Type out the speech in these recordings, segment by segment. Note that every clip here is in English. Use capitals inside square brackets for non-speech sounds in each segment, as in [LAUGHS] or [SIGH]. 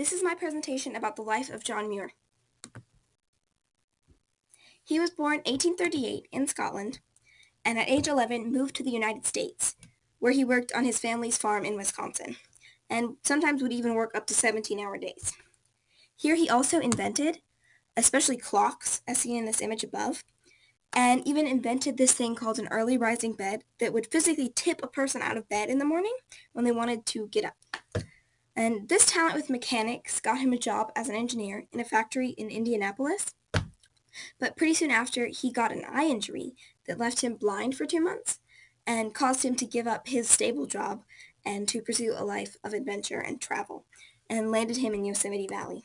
This is my presentation about the life of John Muir. He was born 1838 in Scotland and at age 11 moved to the United States, where he worked on his family's farm in Wisconsin, and sometimes would even work up to 17-hour days. Here he also invented, especially clocks, as seen in this image above, and even invented this thing called an early rising bed that would physically tip a person out of bed in the morning when they wanted to get up. And this talent with mechanics got him a job as an engineer in a factory in Indianapolis. But pretty soon after, he got an eye injury that left him blind for two months and caused him to give up his stable job and to pursue a life of adventure and travel, and landed him in Yosemite Valley.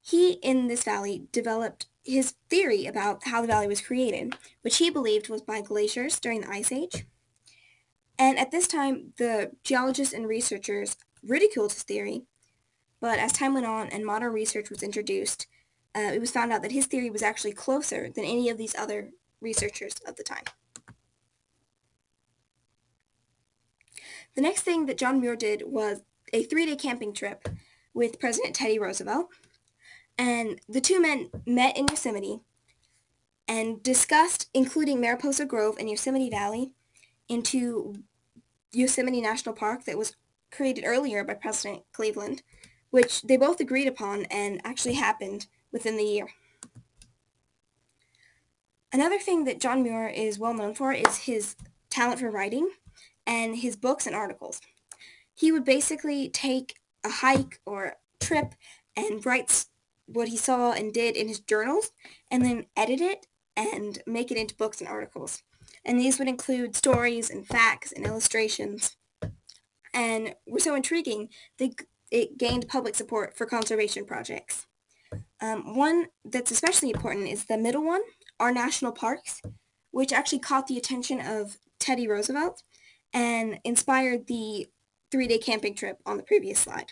He, in this valley, developed his theory about how the valley was created, which he believed was by glaciers during the Ice Age. And at this time, the geologists and researchers ridiculed his theory, but as time went on and modern research was introduced, uh, it was found out that his theory was actually closer than any of these other researchers of the time. The next thing that John Muir did was a three-day camping trip with President Teddy Roosevelt, and the two men met in Yosemite and discussed including Mariposa Grove and Yosemite Valley into Yosemite National Park that was created earlier by President Cleveland, which they both agreed upon and actually happened within the year. Another thing that John Muir is well known for is his talent for writing and his books and articles. He would basically take a hike or a trip and write what he saw and did in his journals and then edit it and make it into books and articles and these would include stories and facts and illustrations, and were so intriguing that it gained public support for conservation projects. Um, one that's especially important is the middle one, our national parks, which actually caught the attention of Teddy Roosevelt and inspired the three-day camping trip on the previous slide.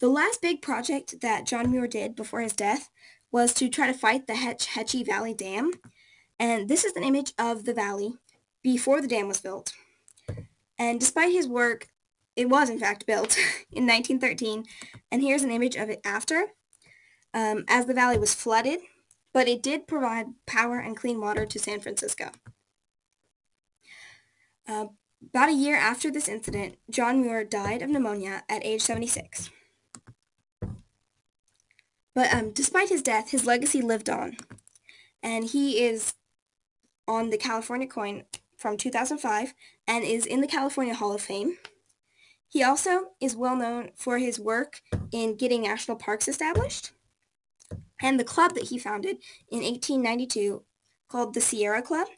The last big project that John Muir did before his death was to try to fight the Hetch Hetchy Valley Dam. And this is an image of the valley before the dam was built. And despite his work, it was in fact built [LAUGHS] in 1913. And here's an image of it after, um, as the valley was flooded, but it did provide power and clean water to San Francisco. Uh, about a year after this incident, John Muir died of pneumonia at age 76. But um, despite his death, his legacy lived on. And he is on the California coin from 2005 and is in the California Hall of Fame. He also is well known for his work in getting national parks established and the club that he founded in 1892 called the Sierra Club,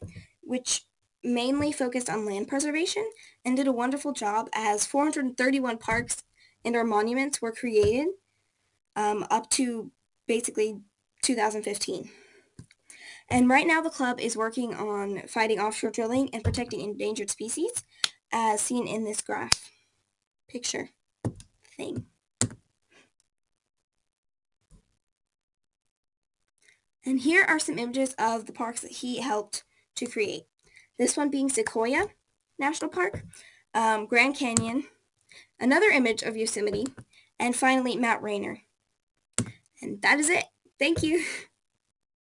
which mainly focused on land preservation and did a wonderful job as 431 parks and or monuments were created um, up to basically 2015. And right now the club is working on fighting offshore drilling and protecting endangered species, as seen in this graph picture thing. And here are some images of the parks that he helped to create. This one being Sequoia National Park, um, Grand Canyon, another image of Yosemite, and finally Mount Rainier. And that is it. Thank you. [LAUGHS]